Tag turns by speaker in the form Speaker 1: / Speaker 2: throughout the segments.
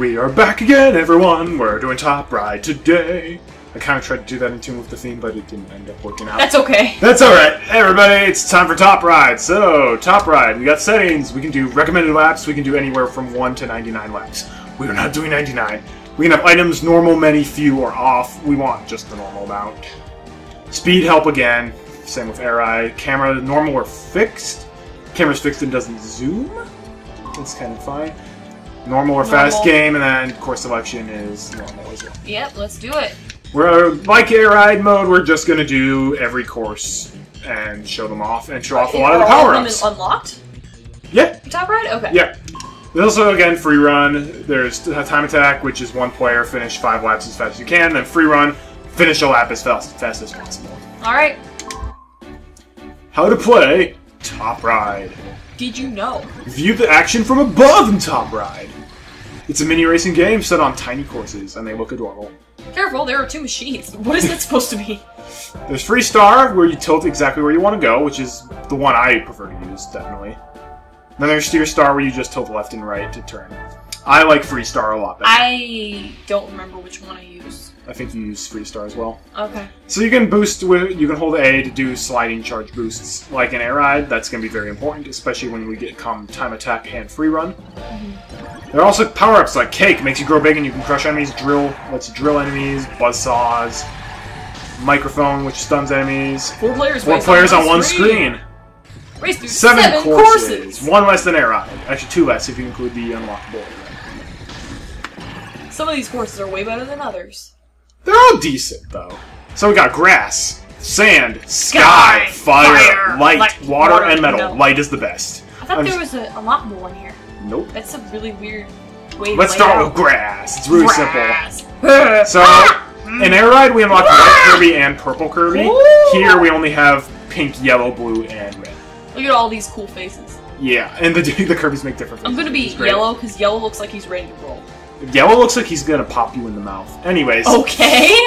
Speaker 1: We are back again, everyone. We're doing Top Ride today. I kind of tried to do that in tune with the theme, but it didn't end up working out.
Speaker 2: That's okay.
Speaker 1: That's alright. Hey, everybody, it's time for Top Ride. So, Top Ride, we got settings. We can do recommended laps. We can do anywhere from 1 to 99 laps. We are not doing 99. We can have items normal, many, few, or off. We want just the normal amount. Speed help again. Same with air eye. Camera normal or fixed. Camera's fixed and doesn't zoom. That's kind of fine. Normal or fast game, and then course selection is normal as well.
Speaker 2: Yep, let's do it.
Speaker 1: We're like air ride mode. We're just gonna do every course and show them off and show off a lot of the power
Speaker 2: them
Speaker 1: ups.
Speaker 2: unlocked?
Speaker 1: Yeah,
Speaker 2: Top ride. Okay.
Speaker 1: yeah. There's also again free run. There's time attack, which is one player finish five laps as fast as you can. Then free run, finish a lap as fast, fast as possible.
Speaker 2: All right.
Speaker 1: How to play Top Ride.
Speaker 2: Did you know?
Speaker 1: View the action from above in Top Ride. It's a mini racing game set on tiny courses, and they look adorable.
Speaker 2: Careful, there are two machines. What is that supposed to be?
Speaker 1: There's Free Star, where you tilt exactly where you want to go, which is the one I prefer to use, definitely. Then there's Steer Star, where you just tilt left and right to turn. I like Free Star a lot better.
Speaker 2: I don't remember which one I used.
Speaker 1: I think you use Free Star as well.
Speaker 2: Okay.
Speaker 1: So you can boost with, you can hold A to do sliding charge boosts. Like in Air Ride, that's going to be very important, especially when we get come Time Attack and Free Run. Mm-hmm. There are also power-ups like Cake, makes you grow big and you can crush enemies, Drill, lets you drill enemies, Buzzsaws, Microphone, which stuns enemies,
Speaker 2: Four players.
Speaker 1: Four players on one screen.
Speaker 2: Race through
Speaker 1: Seven,
Speaker 2: seven,
Speaker 1: courses. One less than Air Ride. Actually, two less if you include the unlockable.
Speaker 2: Some of these courses are way better than others.
Speaker 1: They're all decent, though. So we got grass, sand, sky,
Speaker 2: Sky,
Speaker 1: fire,
Speaker 2: fire,
Speaker 1: light,
Speaker 2: light,
Speaker 1: water,
Speaker 2: water,
Speaker 1: and metal.
Speaker 2: metal.
Speaker 1: Light is the best.
Speaker 2: I thought
Speaker 1: I'm
Speaker 2: there
Speaker 1: just-
Speaker 2: was a unlockable one here.
Speaker 1: Nope.
Speaker 2: That's a really weird way. To Let's
Speaker 1: start
Speaker 2: lay
Speaker 1: with grass. It's really
Speaker 2: Grass.
Speaker 1: simple. So, ah! in Air Ride, we unlock red ah! Kirby and purple Kirby.
Speaker 2: Ooh.
Speaker 1: Here, we only have pink, yellow, blue, and red.
Speaker 2: Look at all these cool faces.
Speaker 1: Yeah, and the, the Kirby's make different
Speaker 2: I'm gonna be yellow because yellow looks like he's ready to roll.
Speaker 1: Yellow looks like he's gonna pop you in the mouth. Anyways,
Speaker 2: Okay.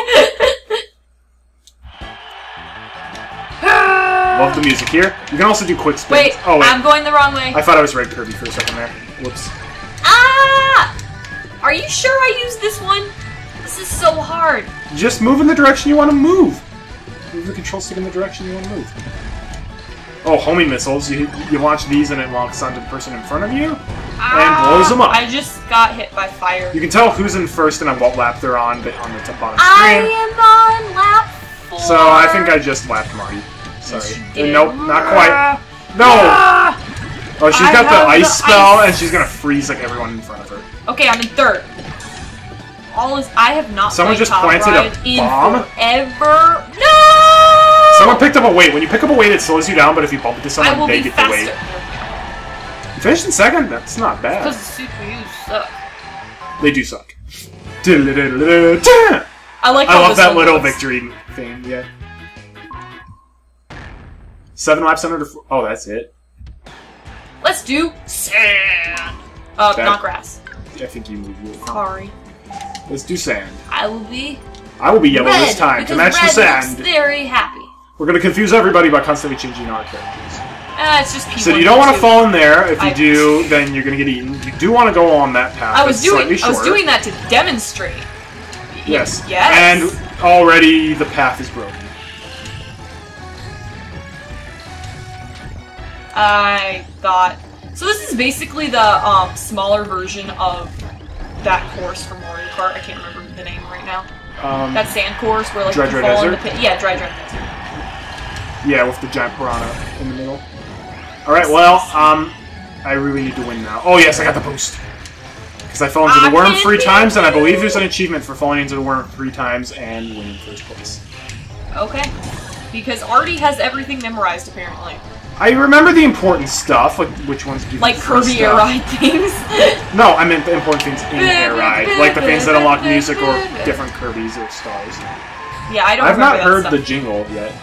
Speaker 1: love the music here. You can also do quick spins.
Speaker 2: Wait,
Speaker 1: oh wait,
Speaker 2: I'm going the wrong way.
Speaker 1: I thought I was red Kirby for a second there. Whoops.
Speaker 2: Ah! Are you sure I used this one? This is so hard.
Speaker 1: Just move in the direction you want to move. Move the control stick in the direction you want to move. Oh, homing missiles. You, you launch these and it locks onto the person in front of you.
Speaker 2: Ah,
Speaker 1: them up.
Speaker 2: I just got hit by fire.
Speaker 1: You can tell who's in first and on what lap they're on but on the top bottom
Speaker 2: I
Speaker 1: screen.
Speaker 2: am on lap four.
Speaker 1: So I think I just lapped Marty. Sorry.
Speaker 2: you.
Speaker 1: Nope, not quite. No!
Speaker 2: Ah!
Speaker 1: Oh, she's
Speaker 2: I
Speaker 1: got the ice
Speaker 2: the
Speaker 1: spell
Speaker 2: ice.
Speaker 1: and she's gonna freeze like everyone in front of her.
Speaker 2: Okay, I'm in third. All is I have not.
Speaker 1: Someone just
Speaker 2: Top
Speaker 1: planted a
Speaker 2: Ride in
Speaker 1: bomb?
Speaker 2: Forever. No.
Speaker 1: Someone picked up a weight. When you pick up a weight, it slows you down, but if you bump into
Speaker 2: I
Speaker 1: someone,
Speaker 2: will
Speaker 1: they
Speaker 2: be
Speaker 1: get the weight. Finished in second? That's not bad.
Speaker 2: Because the CPUs suck.
Speaker 1: They do suck. I
Speaker 2: I like. How
Speaker 1: love that little
Speaker 2: looks.
Speaker 1: victory thing, yeah. Seven laps under. The, oh, that's it.
Speaker 2: Let's do sand. Uh,
Speaker 1: That-
Speaker 2: not grass.
Speaker 1: I think you moved it.
Speaker 2: Sorry.
Speaker 1: Let's do sand.
Speaker 2: I will be
Speaker 1: I will be yellow
Speaker 2: red
Speaker 1: this time to match the sand.
Speaker 2: Very happy.
Speaker 1: We're gonna confuse everybody by constantly changing our characters.
Speaker 2: Uh, it's just P1,
Speaker 1: So you don't want to fall in there. If you
Speaker 2: I-
Speaker 1: do, then you're gonna get eaten. You do want to go on that path.
Speaker 2: I was
Speaker 1: It's
Speaker 2: doing. I was doing that to demonstrate.
Speaker 1: Yes.
Speaker 2: Yes.
Speaker 1: And already the path is broken.
Speaker 2: I thought. So this is basically the um, smaller version of that course from Mario Kart. I can't remember the name right now.
Speaker 1: Um,
Speaker 2: That sand course where like
Speaker 1: Dry
Speaker 2: you
Speaker 1: Dry
Speaker 2: fall in the pit. Yeah, dry dry desert.
Speaker 1: yeah, with the giant piranha in the middle. All right. Well, um, I really need to win now. Oh yes, I got the boost. Because I fell into the worm three times, and I believe there's an achievement for falling into the worm three times and winning first place.
Speaker 2: Okay. Because Arty has everything memorized apparently,
Speaker 1: I remember the important stuff, like which ones you
Speaker 2: like Kirby Air. Ride things.
Speaker 1: No, I meant the important things in Air Ride, like the things that unlock music or different Kirby's or stars.
Speaker 2: yeah, I don't.
Speaker 1: I've not heard
Speaker 2: stuff.
Speaker 1: the jingle yet.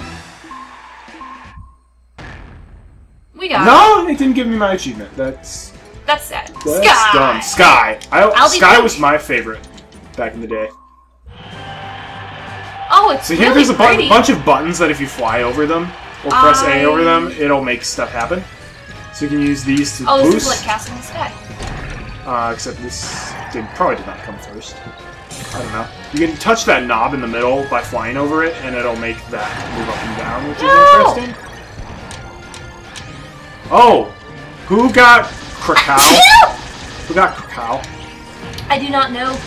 Speaker 1: No, it didn't give me my achievement. That's
Speaker 2: That's sad.
Speaker 1: that's
Speaker 2: Sky.
Speaker 1: dumb. Sky. I,
Speaker 2: I'll
Speaker 1: Sky was my favorite back in the day.
Speaker 2: Oh, it's
Speaker 1: So here
Speaker 2: really
Speaker 1: there's a bu- bunch of buttons that if you fly over them or press A over them, it'll make stuff happen. So you can use these to
Speaker 2: Oh, this
Speaker 1: boost.
Speaker 2: is like Castle in the Sky.
Speaker 1: Uh, except this did, probably did not come first. I don't know. You can touch that knob in the middle by flying over it, and it'll make that move up and down, which
Speaker 2: No!
Speaker 1: is interesting. Oh! Who got Krakow? Who got Krakow?
Speaker 2: I do not know.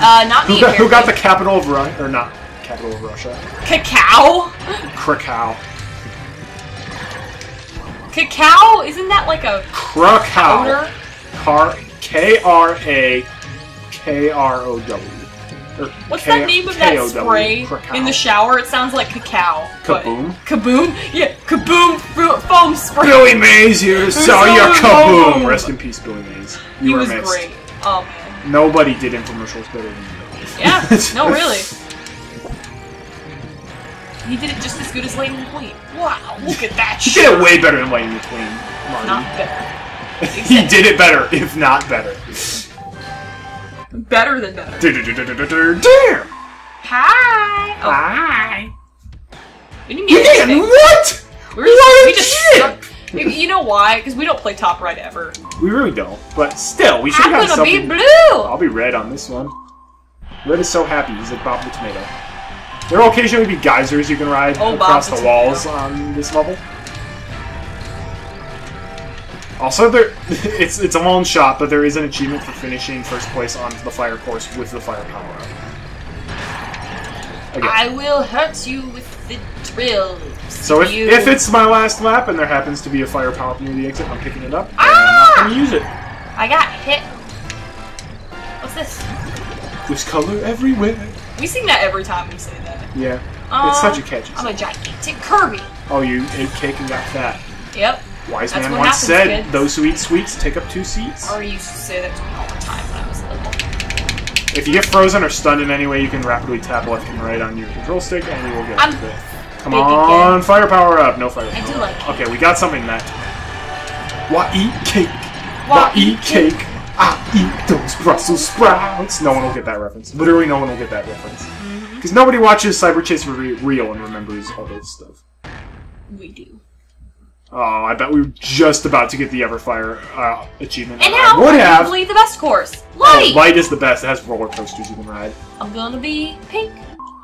Speaker 2: Uh, not me.
Speaker 1: Who got, who got the capital of Russia? Or not capital of Russia?
Speaker 2: cacao?
Speaker 1: Krakow.
Speaker 2: Cacao? Isn't that like a
Speaker 1: Krakow.
Speaker 2: powder?
Speaker 1: Car K R A K R O W.
Speaker 2: What's
Speaker 1: K-
Speaker 2: that name of that
Speaker 1: K-O-W,
Speaker 2: spray
Speaker 1: Krakow.
Speaker 2: in the shower? It sounds like cacao. but-
Speaker 1: Kaboom?
Speaker 2: Kaboom? Yeah, kaboom fo- foam spray.
Speaker 1: Billy Mays here to sell
Speaker 2: so
Speaker 1: your kaboom. Rest in peace, Billy Mays. You
Speaker 2: He
Speaker 1: were
Speaker 2: was
Speaker 1: missed.
Speaker 2: great. Oh man.
Speaker 1: Nobody did infomercials better than you.
Speaker 2: Yeah. no, really. He did it just as good as Lightning McQueen. Wow, look at that
Speaker 1: He
Speaker 2: shit.
Speaker 1: did it way better than Lightning McQueen. Marty.
Speaker 2: Not better.
Speaker 1: he did it better, if not better.
Speaker 2: Better than better.
Speaker 1: Damn!
Speaker 2: Hi. Oh,
Speaker 1: Hi.
Speaker 2: we didn't get
Speaker 1: Man,
Speaker 2: anything.
Speaker 1: what?
Speaker 2: We, were just,
Speaker 1: What
Speaker 2: we just? You- know why? Because we don't play Top Ride ever.
Speaker 1: We really don't. But still, we should
Speaker 2: I'm
Speaker 1: have
Speaker 2: gonna be blue.
Speaker 1: I'll be red on this one. Red is so happy. He's like Bob the Tomato. There will occasionally be geysers you can ride
Speaker 2: Oh, Bob
Speaker 1: across
Speaker 2: the
Speaker 1: the walls on this level. Also, there it's it's a long shot, but there is an achievement for finishing first place on the fire course with the fire power up. Again.
Speaker 2: I will hurt you with the drill.
Speaker 1: so if,
Speaker 2: you.
Speaker 1: if it's my last lap and there happens to be a fire power up near the exit, I'm picking it up. And I'm
Speaker 2: Ah!
Speaker 1: not gonna use it.
Speaker 2: I got hit. What's this?
Speaker 1: There's color everywhere.
Speaker 2: We sing that every time we say that.
Speaker 1: Yeah,
Speaker 2: Uh,
Speaker 1: it's such a catchy.
Speaker 2: I'm a gigantic Kirby.
Speaker 1: Oh, you ate cake and got fat.
Speaker 2: Yep.
Speaker 1: Wise
Speaker 2: That's
Speaker 1: man once
Speaker 2: happens,
Speaker 1: said,
Speaker 2: kids.
Speaker 1: "Those who eat sweets take up two seats."
Speaker 2: Or used to say that to me all the time when I was little.
Speaker 1: If you get frozen or stunned in any way, you can rapidly tap left and right on your control stick, and you will get
Speaker 2: I'm
Speaker 1: to it. Come on, firepower up. No fire.
Speaker 2: I do like
Speaker 1: up. Okay, we got something that. Why eat cake?
Speaker 2: Why
Speaker 1: Why eat cake? I eat those Brussels sprouts. No one will get that reference. Literally, no one will get that reference.
Speaker 2: Mm-hmm.
Speaker 1: Because nobody watches Cyberchase Re- Real and remembers all this stuff.
Speaker 2: We do.
Speaker 1: Oh, I bet we were just about to get the Everfire uh, achievement.
Speaker 2: And now,
Speaker 1: would have.
Speaker 2: probably the best course.
Speaker 1: Oh,
Speaker 2: Light!
Speaker 1: light is the best. It has roller coasters you can ride.
Speaker 2: I'm gonna be pink.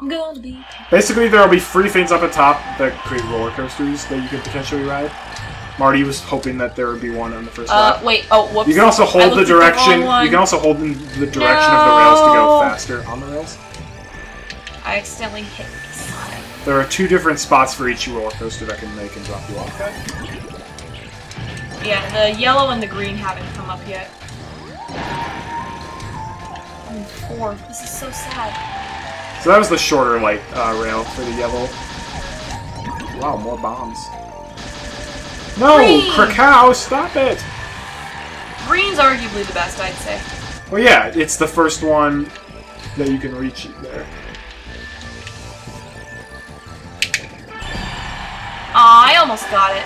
Speaker 2: I'm gonna be pink.
Speaker 1: Basically, there will be free things up at top that create roller coasters that you could potentially ride. Marty was hoping that there would be one on the first
Speaker 2: Uh,
Speaker 1: lap.
Speaker 2: wait. Oh, whoops.
Speaker 1: You can also hold the direction.
Speaker 2: one.
Speaker 1: you can also hold in the direction of the rails to go faster on the rails.
Speaker 2: I accidentally hit the.
Speaker 1: There are two different spots for each roller coaster that can make and drop you off at.
Speaker 2: Yeah, the yellow and the green haven't come up yet. I'm four. This is so sad.
Speaker 1: So that was the shorter light uh, rail for the yellow. Wow, more bombs. No,
Speaker 2: Green.
Speaker 1: Kracko, stop it!
Speaker 2: Green's arguably the best, I'd say.
Speaker 1: Well, yeah, it's the first one that you can reach there.
Speaker 2: Aw, I almost got it.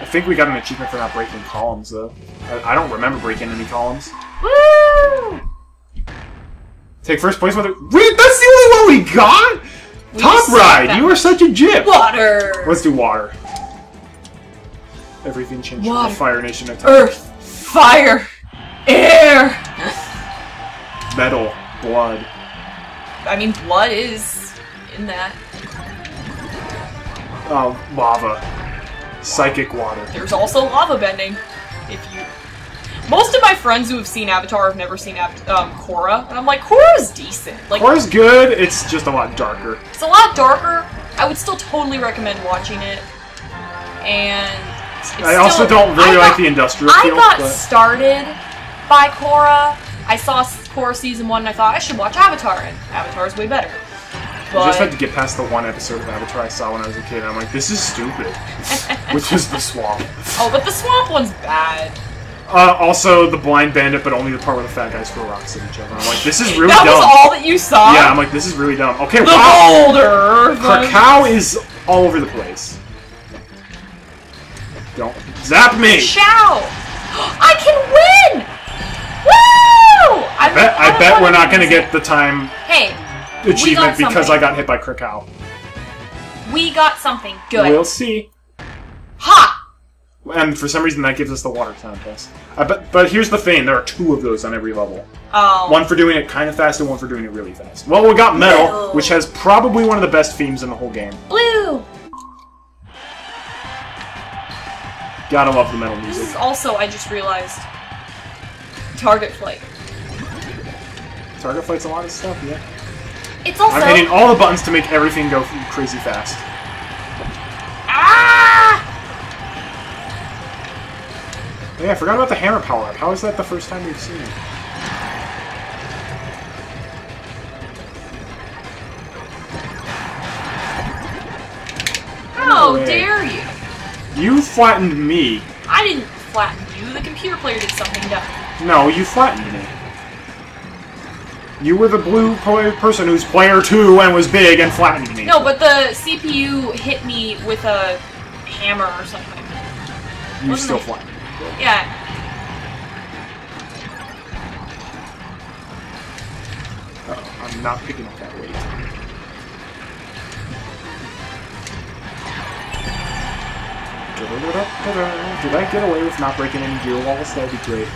Speaker 1: I think we got an achievement for not breaking columns, though. I, I don't remember breaking any columns.
Speaker 2: Woo!
Speaker 1: Take first place with it. Wait, that's the only one we got?
Speaker 2: We
Speaker 1: Top ride! You
Speaker 2: much.
Speaker 1: such a jip!
Speaker 2: Water!
Speaker 1: Let's do water. Everything changed from
Speaker 2: Water.
Speaker 1: the Fire Nation attack.
Speaker 2: Earth! Fire! Air!
Speaker 1: Metal. Blood.
Speaker 2: I mean, blood is in that.
Speaker 1: Oh, lava. Psychic water.
Speaker 2: There's also lava bending. If you. Most of my friends who have seen Avatar have never seen Av- um, Korra, and I'm like, Korra's decent. Like,
Speaker 1: Korra's good, it's just a lot darker.
Speaker 2: it's a lot darker. I would still totally recommend watching it. And it's
Speaker 1: I also
Speaker 2: still-
Speaker 1: don't really
Speaker 2: I
Speaker 1: like
Speaker 2: got-
Speaker 1: the industrial
Speaker 2: I
Speaker 1: feel,
Speaker 2: got
Speaker 1: but
Speaker 2: started by Korra. I saw Korra season one, and I thought I should watch Avatar, and Avatar is way better.
Speaker 1: I just had to get past the one episode of Avatar I saw when I was a kid, I'm like, this is stupid. Which was the swamp.
Speaker 2: oh, but the swamp one's bad.
Speaker 1: Uh, also, the blind bandit, but only the part where the fat guys throw rocks at each other. I'm like, this is really
Speaker 2: that
Speaker 1: dumb.
Speaker 2: was all that you saw.
Speaker 1: Yeah, I'm like, this is really dumb. Okay,
Speaker 2: the
Speaker 1: wow.
Speaker 2: boulder. the-
Speaker 1: Kracko is all over the place. Don't zap me.
Speaker 2: Shao! I can win! Woo! I,
Speaker 1: I bet, I bet we're not gonna get the time
Speaker 2: Hey,
Speaker 1: achievement because. I got hit by Kracko.
Speaker 2: we got something good.
Speaker 1: We'll see.
Speaker 2: Ha!
Speaker 1: And for some reason, that gives us the water contest. Uh, but but here's the thing: there are two of those on every level.
Speaker 2: Oh.
Speaker 1: One for doing it kind of fast, and one for doing it really fast. Well, we got metal,
Speaker 2: Metal.
Speaker 1: which has probably one of the best themes in the whole game.
Speaker 2: Blue!
Speaker 1: Gotta love the metal
Speaker 2: This is
Speaker 1: music.
Speaker 2: also, I just realized, target flight.
Speaker 1: Target fights a lot of stuff. Yeah.
Speaker 2: It's also.
Speaker 1: I'm hitting all the buttons to make everything go crazy fast.
Speaker 2: Ah!
Speaker 1: Oh, yeah, I forgot about the hammer power up. How is that the first time we've seen it?
Speaker 2: How
Speaker 1: way.
Speaker 2: dare you?
Speaker 1: You flattened me.
Speaker 2: I didn't flatten you. The computer player did something dumb.
Speaker 1: No, you flattened me. You were the blue person who's player two and was big and flattened me.
Speaker 2: No, but the CPU hit me with a hammer or something.
Speaker 1: you
Speaker 2: wasn't
Speaker 1: still flattened.
Speaker 2: Yeah.
Speaker 1: Uh-oh, I'm not picking up that weight. Did I get away with not breaking any gear walls? That would be great.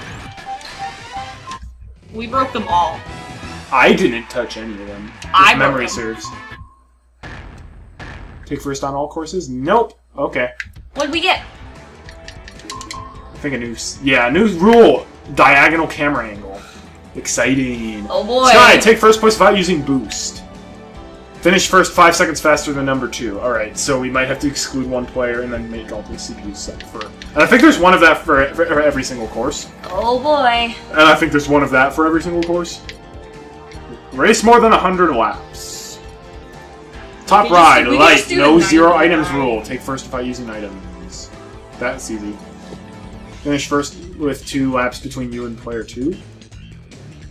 Speaker 2: We broke them all.
Speaker 1: I didn't touch any of them. If memory serves. Take first on all courses? Nope. Okay.
Speaker 2: What did we get?
Speaker 1: I think a new, yeah, a new rule: diagonal camera angle. Exciting.
Speaker 2: Oh boy.
Speaker 1: Sky, take first place without using boost. Finish first five seconds faster than number two. All right, so we might have to exclude one player and then make all the CPUs set for. And I think there's one of that for, for every single course.
Speaker 2: Oh boy.
Speaker 1: And I think there's one of that for every single course. Race more than 100 laps. Top
Speaker 2: We
Speaker 1: ride,
Speaker 2: we
Speaker 1: light, no zero items
Speaker 2: ride.
Speaker 1: rule. Take first without using items. That's easy. Finish first with two laps between you and player two.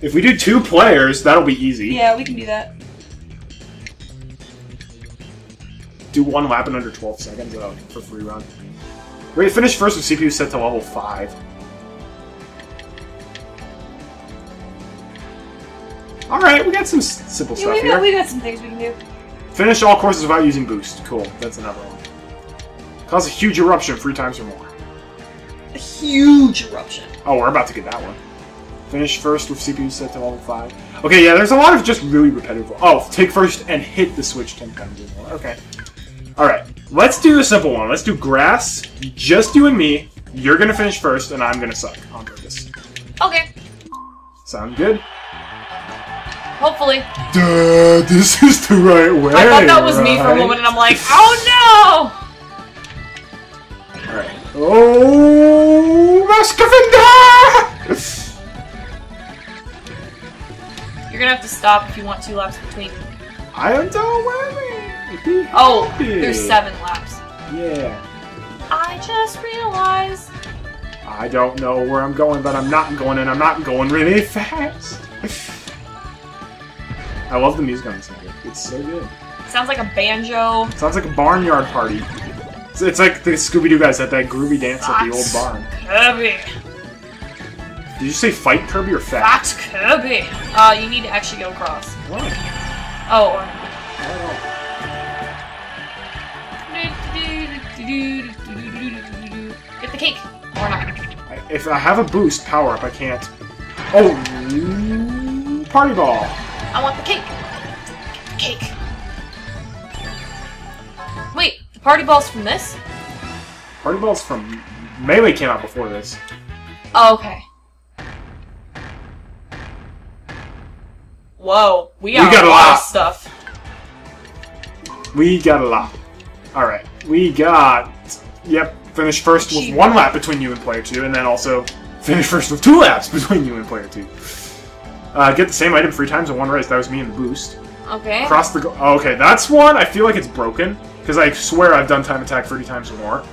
Speaker 1: If we do two players, that'll be easy.
Speaker 2: Yeah, we can do that.
Speaker 1: Do one lap in under 12 seconds uh, for free run. Finish first with CPU set to level 5. Alright, we got some simple
Speaker 2: Yeah,
Speaker 1: stuff
Speaker 2: we
Speaker 1: here.
Speaker 2: got, we got some things we can do.
Speaker 1: Finish all courses without using boost. Cool, that's another one. Cause a huge eruption three times or more.
Speaker 2: A huge eruption.
Speaker 1: Oh, we're about to get that one. Finish first with CPU set to level 5. Okay, yeah, there's a lot of just really repetitive. Oh, take first and hit the switch 10 times or more. Okay. Alright, let's do a simple one. Let's do grass, just you and me. You're gonna finish first, and I'm gonna suck on purpose.
Speaker 2: Okay.
Speaker 1: Sound good?
Speaker 2: Hopefully.
Speaker 1: Duh, this is the right way.
Speaker 2: I thought that was me for a moment, and I'm like, oh
Speaker 1: Alright. Oh, Mascavinda!
Speaker 2: no! You're gonna have to stop if you want two laps between.
Speaker 1: I am don't worry.
Speaker 2: Oh, there's seven laps.
Speaker 1: Yeah.
Speaker 2: I just realized.
Speaker 1: I don't know where I'm going, but I'm not going, and I'm not going really fast. I love the music on this game. It's so good.
Speaker 2: Sounds like a banjo.
Speaker 1: Sounds like a barnyard party. It's, it's like the Scooby Doo guys at that groovy dance at the old barn.
Speaker 2: Kirby.
Speaker 1: Did you say fight Kirby or fat?
Speaker 2: That's Kirby. Uh, you need to actually go across.
Speaker 1: What?
Speaker 2: Oh, or
Speaker 1: I.
Speaker 2: Get the cake. Or not.
Speaker 1: If I have a boost power up, I can't. Oh, party ball.
Speaker 2: I want the cake. The cake. Wait, the party ball's from this?
Speaker 1: Party ball's from Melee came out before this.
Speaker 2: Oh, okay. Whoa, we got,
Speaker 1: got
Speaker 2: a
Speaker 1: a
Speaker 2: lot
Speaker 1: lot.
Speaker 2: of stuff.
Speaker 1: We got a lot. Alright, we got. Yep, finish first with one lap between you and player two, and then also finish first with two laps between you and player two. Uh, get the same item three times in one race. That was me in the boost.
Speaker 2: Okay.
Speaker 1: Cross the. Oh, okay, that's one. I feel like it's broken because I swear I've done time attack 30 times or more,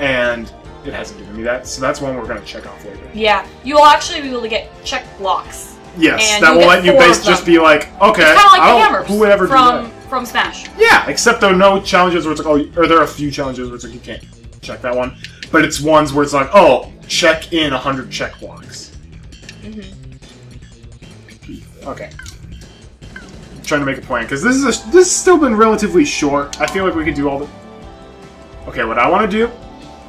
Speaker 1: and it hasn't given me that. So that's one we're gonna check off later.
Speaker 2: Yeah, you will actually be able to get check blocks.
Speaker 1: Yes, that will let you base just be like, okay,
Speaker 2: kind of like
Speaker 1: I'll,
Speaker 2: the hammers
Speaker 1: who would ever do
Speaker 2: from
Speaker 1: that?
Speaker 2: from Smash.
Speaker 1: Yeah, except there are no challenges where it's like, oh, or there are a few challenges where it's like you can't check that one, but it's ones where it's like, oh, check in hundred check blocks.
Speaker 2: Mm-hmm.
Speaker 1: Okay. I'm trying to make a plan because this is a, this has still been relatively short. I feel like we could do all the. Okay, what I want to do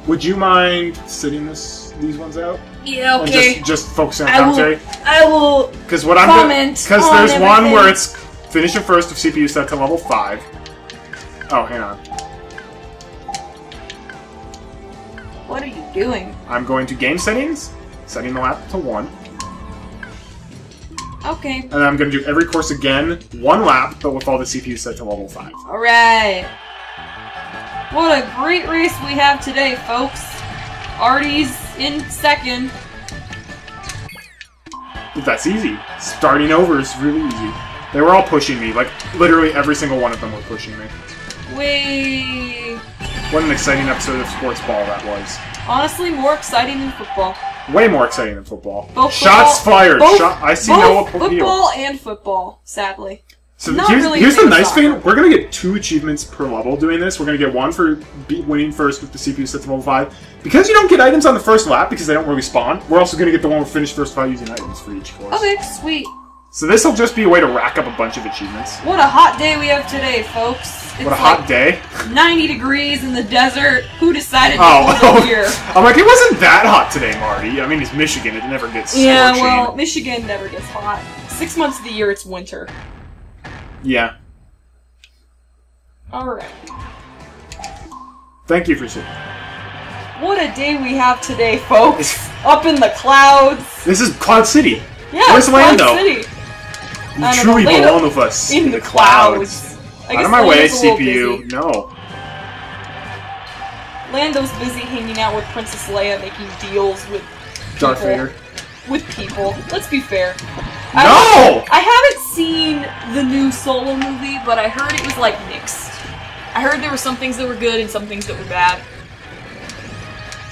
Speaker 1: Would you mind sitting this these ones out?
Speaker 2: Yeah,
Speaker 1: And
Speaker 2: okay.
Speaker 1: just, just focusing on
Speaker 2: I will-
Speaker 1: commentary?
Speaker 2: I will.
Speaker 1: Because what I'm
Speaker 2: comment
Speaker 1: Because there's one where it's finishing first of CPU set to level 5. Oh, hang on.
Speaker 2: What are you doing?
Speaker 1: I'm going to game settings, setting the lap to 1.
Speaker 2: Okay.
Speaker 1: And I'm going to do every course again, one lap, but with all the CPUs set to level 5.
Speaker 2: Alright. What a great race we have today, folks. Arty's in second.
Speaker 1: That's easy. Starting over is really easy. They were all pushing me. Like, literally every single one of them were pushing me.
Speaker 2: Way.
Speaker 1: What an exciting episode of Sports Ball that was.
Speaker 2: Honestly, more exciting than football.
Speaker 1: Way more exciting than football.
Speaker 2: Both
Speaker 1: Shots
Speaker 2: football-
Speaker 1: fired.
Speaker 2: both-
Speaker 1: Shot, I see no
Speaker 2: football and football, sadly.
Speaker 1: So
Speaker 2: Not
Speaker 1: here's,
Speaker 2: really
Speaker 1: here's the nice thing: we're gonna get two achievements per level doing this. We're gonna get one for be- winning first with the CPU set to level five. Because you don't get items on the first lap because they don't really spawn. We're also gonna get the one where finish first by using items for each course.
Speaker 2: Okay, sweet.
Speaker 1: So this will just be a way to rack up a bunch of achievements.
Speaker 2: What a hot day we have today, folks. It's
Speaker 1: What a
Speaker 2: like
Speaker 1: hot day!
Speaker 2: 90 degrees in the desert. Who decided to
Speaker 1: Oh,
Speaker 2: hold it here?
Speaker 1: I'm like, it wasn't that hot today, Marty. I mean, it's Michigan; it never gets
Speaker 2: Yeah,
Speaker 1: scorching.
Speaker 2: well, Michigan never gets hot. Six months of the year, it's winter.
Speaker 1: yeah.
Speaker 2: Alright.
Speaker 1: Thank you for saying.
Speaker 2: What a day we have today, folks. Up in the clouds.
Speaker 1: This is Cloud City.
Speaker 2: Yeah,
Speaker 1: Where's
Speaker 2: Cloud
Speaker 1: Lando?
Speaker 2: City.
Speaker 1: You
Speaker 2: I
Speaker 1: truly belong with us
Speaker 2: In the clouds. I
Speaker 1: Out of my way,
Speaker 2: Lando's little
Speaker 1: CPU. No.
Speaker 2: Lando's busy hanging out with Princess Leia, making deals with
Speaker 1: Darth
Speaker 2: people.
Speaker 1: Vader.
Speaker 2: With people. Let's be fair.
Speaker 1: No!
Speaker 2: I haven't seen the new Solo movie, but I heard it was like mixed. I heard there were some things that were good and some things that were bad.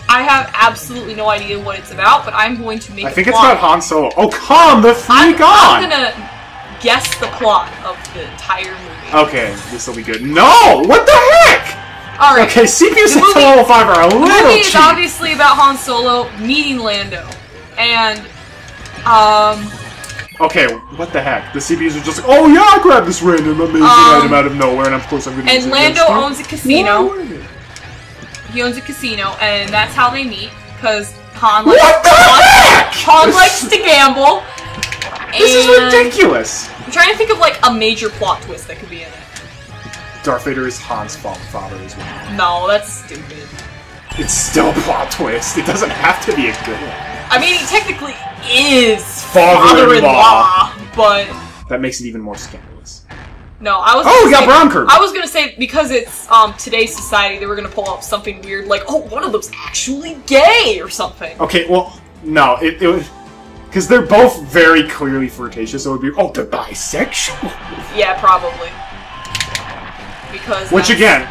Speaker 2: I have absolutely no idea what it's about, but I'm going to make.
Speaker 1: I think it's
Speaker 2: plot.
Speaker 1: about Han Solo. Oh, come the
Speaker 2: I'm,
Speaker 1: freak on!
Speaker 2: I'm gonna guess the plot of the entire movie.
Speaker 1: Okay, this will be good. No! What the heck?
Speaker 2: All right.
Speaker 1: Okay, CPU sets
Speaker 2: movie-
Speaker 1: level 5 are a little The
Speaker 2: movie is obviously about Han Solo meeting Lando, and um,
Speaker 1: Okay, what the heck? The CPUs are just like, oh yeah, I grabbed this random amazing
Speaker 2: Um,
Speaker 1: item out of nowhere, and of course I'm gonna use it and Lando
Speaker 2: owns a casino. He owns a casino, and that's how they meet. Because Han likes
Speaker 1: What the heck?
Speaker 2: Han likes to gamble.
Speaker 1: This is
Speaker 2: and
Speaker 1: ridiculous!
Speaker 2: I'm trying to think of like a major plot twist that could be in it.
Speaker 1: Darth Vader is Han's fa- father as well.
Speaker 2: No, that's stupid.
Speaker 1: It's still a plot twist. It doesn't have to be a good one.
Speaker 2: I mean, he technically is
Speaker 1: Father-in-law.
Speaker 2: father-in-law, but
Speaker 1: That makes it even more scandalous.
Speaker 2: no, I was.
Speaker 1: Oh,
Speaker 2: gonna
Speaker 1: we got
Speaker 2: say-
Speaker 1: Kirby.
Speaker 2: I was gonna say because it's um today's society, they were gonna pull up something weird like, oh, one of them's actually gay or something.
Speaker 1: Okay, well, no, it, it would. Because they're both very clearly flirtatious, so it would be, oh, they're bisexual.
Speaker 2: Yeah, probably. Because
Speaker 1: Which,
Speaker 2: that's-
Speaker 1: again,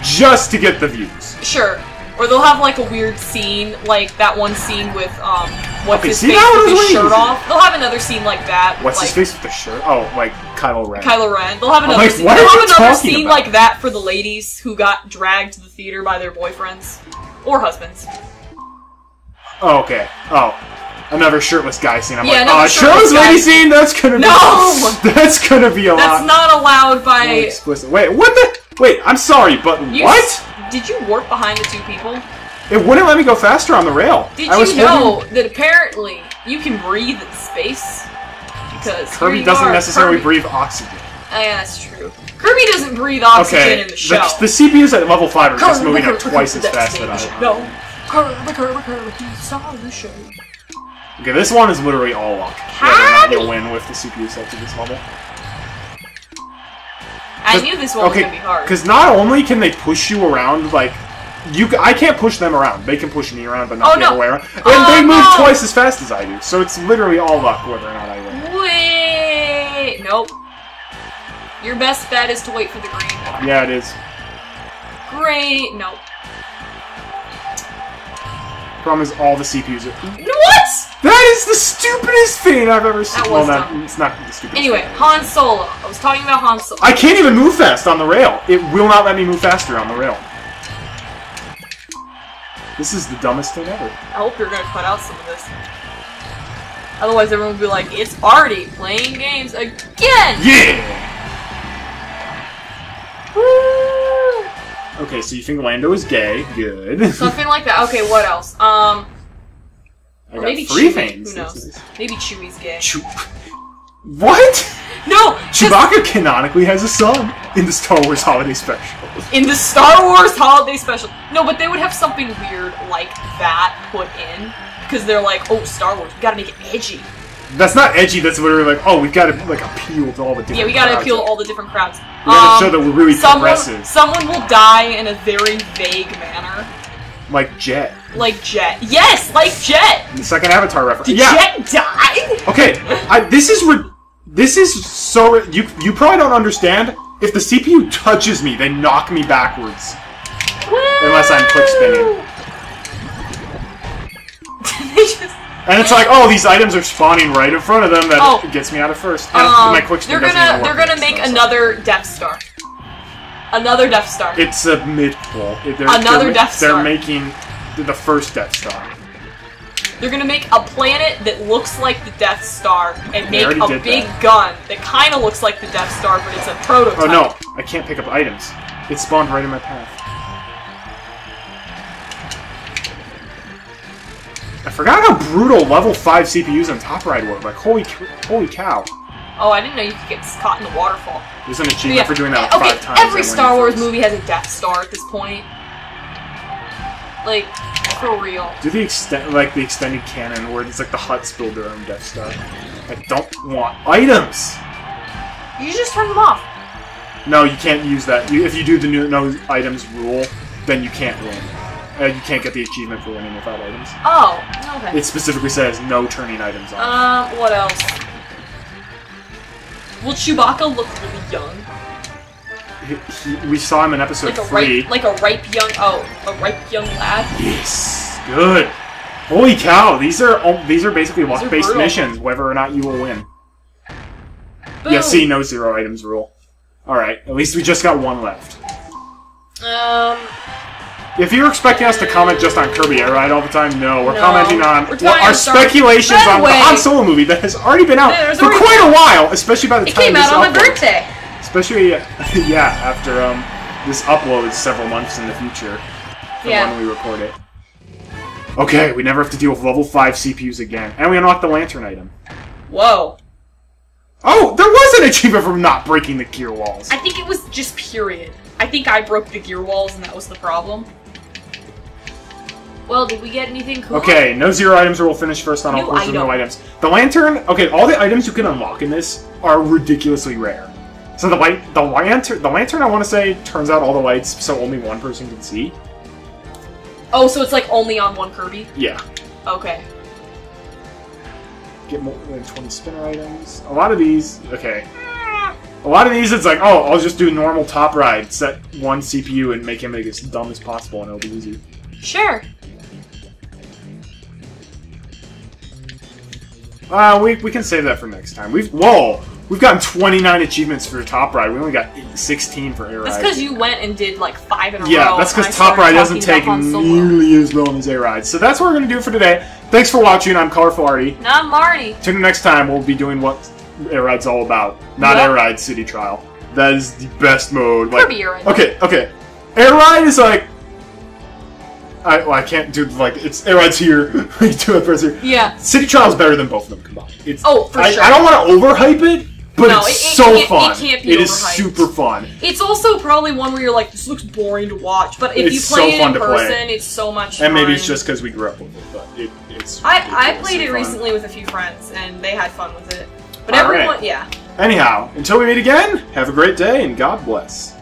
Speaker 1: just to get the views.
Speaker 2: Sure. Or they'll have like a weird scene, like that one scene with um what's
Speaker 1: Okay,
Speaker 2: his
Speaker 1: see,
Speaker 2: face with his shirt off. They'll have another scene like that.
Speaker 1: What's
Speaker 2: like,
Speaker 1: his face with the shirt? Oh, like Kylo Ren.
Speaker 2: Kylo Ren. They'll have another
Speaker 1: like,
Speaker 2: scene. They'll have another scene
Speaker 1: about?
Speaker 2: like that for the ladies who got dragged to the theater by their boyfriends or husbands.
Speaker 1: Oh, okay. Oh. Another shirtless guy scene. I'm
Speaker 2: Yeah,
Speaker 1: like, uh,
Speaker 2: shirtless
Speaker 1: lady
Speaker 2: guy.
Speaker 1: scene? That's gonna be.
Speaker 2: No!
Speaker 1: That's gonna be a
Speaker 2: That's
Speaker 1: lot
Speaker 2: not allowed
Speaker 1: more
Speaker 2: by.
Speaker 1: explicit. Wait, what the? Wait, I'm sorry, but
Speaker 2: You
Speaker 1: what?
Speaker 2: s- Did you warp behind the two people?
Speaker 1: It wouldn't let me go faster on the rail.
Speaker 2: Did
Speaker 1: I was
Speaker 2: you know
Speaker 1: holding-
Speaker 2: that apparently you can breathe in space? Because
Speaker 1: Kirby doesn't
Speaker 2: are,
Speaker 1: necessarily
Speaker 2: Kirby-
Speaker 1: breathe oxygen.
Speaker 2: Oh, yeah, that's true. Kirby doesn't breathe oxygen
Speaker 1: Okay,
Speaker 2: in the show.
Speaker 1: the, the CPUs at level 5 are just moving at twice as fast
Speaker 2: that's
Speaker 1: as I
Speaker 2: the No. Kirby, Kirby, Kirby, he saw the show.
Speaker 1: Okay, this one is literally all luck. Whether not you'll win with the CPU set to this level.
Speaker 2: I knew this one was
Speaker 1: okay,
Speaker 2: gonna be hard.
Speaker 1: Because not only can they push you around, like you, I can't push them around. They can push me around, but not
Speaker 2: Oh,
Speaker 1: the
Speaker 2: no.
Speaker 1: other way around. And
Speaker 2: Oh,
Speaker 1: they move
Speaker 2: no.
Speaker 1: twice as fast as I do, so it's literally all luck whether or not I win.
Speaker 2: Wait, nope. Your best bet is to wait for the green.
Speaker 1: Yeah, it is.
Speaker 2: Great, nope.
Speaker 1: Problem is, all the CPUs are.
Speaker 2: What?
Speaker 1: That is the stupidest thing I've ever seen.
Speaker 2: That
Speaker 1: well,
Speaker 2: was
Speaker 1: not, it's not the stupidest.
Speaker 2: Anyway,
Speaker 1: thing.
Speaker 2: Han Solo. I was talking about Han Solo.
Speaker 1: I can't even move fast on the rail. It will not let me move faster on the rail. This is the dumbest thing ever.
Speaker 2: I hope you're gonna cut out some of this. Otherwise, everyone will be like, "It's Arty playing games again."
Speaker 1: Yeah.
Speaker 2: Woo!
Speaker 1: Okay, so you think Lando is gay? Good.
Speaker 2: Something like that. Okay, what else? Um,
Speaker 1: I
Speaker 2: or
Speaker 1: got
Speaker 2: maybe
Speaker 1: three
Speaker 2: Chewie. Who knows? Maybe Chewie's gay.
Speaker 1: Chew- what?
Speaker 2: No!
Speaker 1: Chewbacca canonically has a son in the Star Wars Holiday Special.
Speaker 2: in the Star Wars Holiday Special. No, but they would have something weird like that put in because they're like, oh, Star Wars, we gotta make it edgy.
Speaker 1: That's not edgy. That's literally like, oh, we've got to like appeal to all the different.
Speaker 2: Yeah, we gotta
Speaker 1: crowds.
Speaker 2: appeal to all the different crowds.
Speaker 1: We gotta
Speaker 2: Um,
Speaker 1: show that we're really
Speaker 2: someone,
Speaker 1: progressive,
Speaker 2: someone will die in a very vague manner,
Speaker 1: like Jet.
Speaker 2: Like Jet. Yes, like Jet.
Speaker 1: The second Avatar reference.
Speaker 2: Did
Speaker 1: yeah.
Speaker 2: Jet die?
Speaker 1: Okay, I, this is re- this is so re- you you probably don't understand. If the CPU touches me, they knock me backwards. Unless I'm click spinning.
Speaker 2: they just.
Speaker 1: And it's like, oh, these items are spawning right in front of them. That
Speaker 2: Oh.
Speaker 1: gets me out of first. And
Speaker 2: Um,
Speaker 1: my quick spin
Speaker 2: they're gonna they're gonna make
Speaker 1: so-
Speaker 2: another Death Star. Another Death Star.
Speaker 1: It's a mid pull.
Speaker 2: Another
Speaker 1: they're,
Speaker 2: Death Star.
Speaker 1: They're making the first Death Star.
Speaker 2: They're gonna make a planet that looks like the Death Star and
Speaker 1: They
Speaker 2: make
Speaker 1: already
Speaker 2: a
Speaker 1: did
Speaker 2: big
Speaker 1: that.
Speaker 2: gun that kind of looks like the Death Star, but it's a prototype.
Speaker 1: Oh no, I can't pick up items. It spawned right in my path. I forgot how brutal level 5 CPUs on Top Ride were. Like, holy, holy cow.
Speaker 2: Oh, I didn't know you could get caught in the waterfall.
Speaker 1: There's an achievement
Speaker 2: yeah,
Speaker 1: for doing that
Speaker 2: okay,
Speaker 1: five times.
Speaker 2: every Star Wars
Speaker 1: first.
Speaker 2: movie has a Death Star at this point. Like, for real.
Speaker 1: Do the extent, like the extended canon, where it's like the Hutts build their own Death Star. I don't want items.
Speaker 2: You just turn them off.
Speaker 1: No, you can't use that. You, if you do the new no items rule, then you can't win. Uh, you can't get the achievement for winning without items.
Speaker 2: Oh, okay.
Speaker 1: It specifically says no turning items on.
Speaker 2: Um, what else? Will Chewbacca look really young?
Speaker 1: He- he- we saw him in episode
Speaker 2: Like a
Speaker 1: three.
Speaker 2: ripe, like a ripe young, oh, a ripe young lad?
Speaker 1: yes, good. Holy cow! These are all, these are basically luck-based missions, whether or not you will win.
Speaker 2: Boom.
Speaker 1: Yeah, see, no zero items rule. All right, at least we just got one left.
Speaker 2: Um,
Speaker 1: If you're expecting us to comment just on Kirby Air Ride all the time, no, we're
Speaker 2: No.
Speaker 1: commenting on
Speaker 2: We're
Speaker 1: well, our
Speaker 2: Star-
Speaker 1: speculations on the Han Solo movie that has already been out
Speaker 2: Yeah,
Speaker 1: for quite a while, especially by the
Speaker 2: it
Speaker 1: time
Speaker 2: it
Speaker 1: came
Speaker 2: out on my birthday.
Speaker 1: Especially, yeah, after um this uploads several months in the future from
Speaker 2: Yeah.
Speaker 1: when we record it. Okay, we never have to deal with level 5 CPUs again. And we unlock the lantern item.
Speaker 2: Whoa.
Speaker 1: Oh, there was an achievement for not breaking the gear walls.
Speaker 2: I think it was just period. I think I broke the gear walls and that was the problem. Well, did we get anything cool?
Speaker 1: Okay, no zero items or we'll finish first on all
Speaker 2: New
Speaker 1: courses no items. The lantern, okay, all the items you can unlock in this are ridiculously rare. So the light, the lantern, the lantern, I want to say, turns out all the lights so only one person can see.
Speaker 2: Oh, so it's like only on one Kirby?
Speaker 1: Yeah.
Speaker 2: Okay.
Speaker 1: Get more than 20 spinner items. A lot of these, okay. A lot of these, it's like, oh, I'll just do normal top ride, set one CPU and make him make as dumb as possible, and it'll be easy.
Speaker 2: Sure.
Speaker 1: Uh, we, we can save that for next time. We've whoa, we've gotten 29 achievements for top ride. We only got 16 for air ride.
Speaker 2: That's because you went and did like five in a row.
Speaker 1: Yeah, that's because Top Ride doesn't take
Speaker 2: about Han Solo.
Speaker 1: nearly as long as Air Ride. So that's what we're going to do for today. Thanks for watching. I'm Colorful Arty.
Speaker 2: Nah, Marty.
Speaker 1: Tune in next time. We'll be doing what Air Ride's all about. Not
Speaker 2: Yep.
Speaker 1: Air Ride City Trial. That is the best mode. Like,
Speaker 2: Kirby Air Ride.
Speaker 1: Okay, okay. Air Ride is like. I, well, I can't do like it's Air Ride's here. you do it first here.
Speaker 2: Yeah.
Speaker 1: City Trial is better than both of them combined. It's
Speaker 2: Oh, for
Speaker 1: I,
Speaker 2: sure.
Speaker 1: I don't want to overhype it, but
Speaker 2: No,
Speaker 1: it's
Speaker 2: it- it
Speaker 1: so
Speaker 2: can't- it
Speaker 1: fun.
Speaker 2: can't be
Speaker 1: It is
Speaker 2: overhyped.
Speaker 1: super fun.
Speaker 2: It's also probably one where you're like, this looks boring to watch, but if
Speaker 1: It's
Speaker 2: you
Speaker 1: so
Speaker 2: play it
Speaker 1: fun
Speaker 2: in
Speaker 1: to play.
Speaker 2: person, it's so much
Speaker 1: And maybe it's just because we grew up with it, but it, it's.
Speaker 2: I, I played it
Speaker 1: fun.
Speaker 2: recently with a few friends, and they had fun with it. But
Speaker 1: All
Speaker 2: everyone,
Speaker 1: right.
Speaker 2: yeah.
Speaker 1: Anyhow, until we meet again, have a great day and God bless.